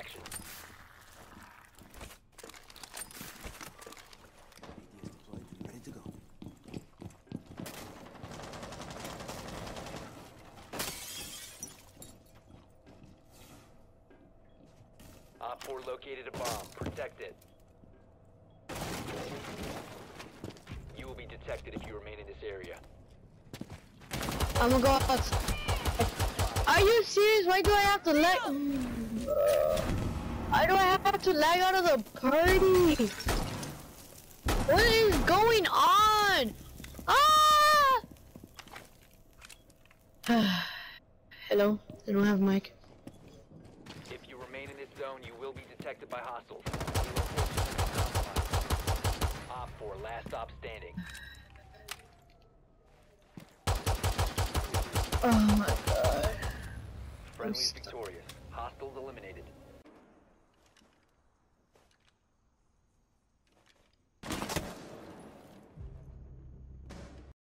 Action. Op 4 located a bomb. Protect it. You will be detected if you remain in this area. I'm gonna go outside. Are you serious? Why do I have to lag? Why do I have to lag out of the party? What is going on? Ah! Hello, I don't have mic. If you remain in this zone, you will be detected by hostiles. Your location is. Op 4, last stop standing. Oh my Friendly victorious. Hostiles eliminated.